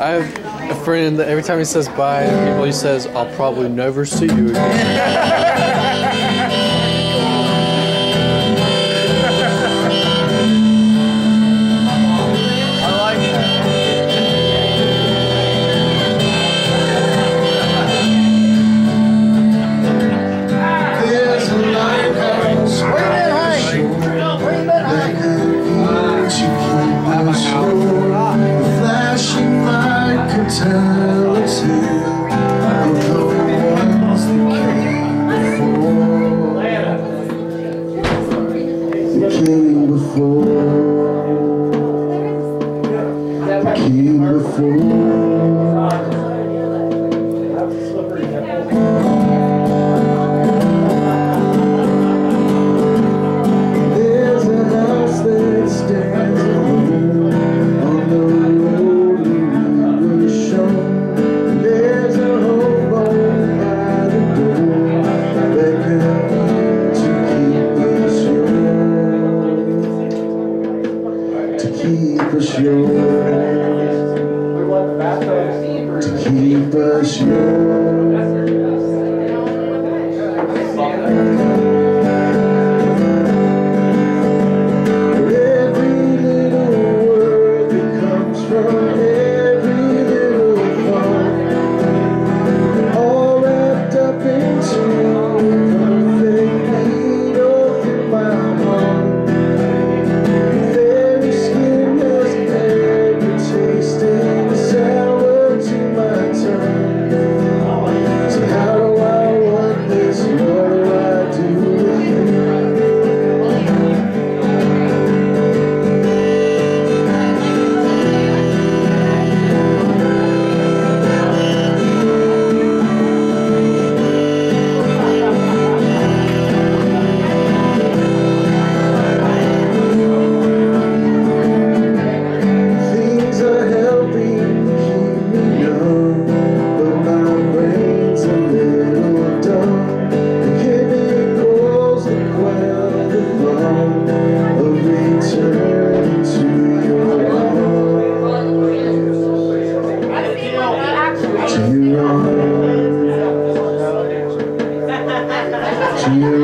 I have a friend that every time he says bye, he says, I'll probably never see you again. came before, came before. to keep us yours. To keep us yours. you.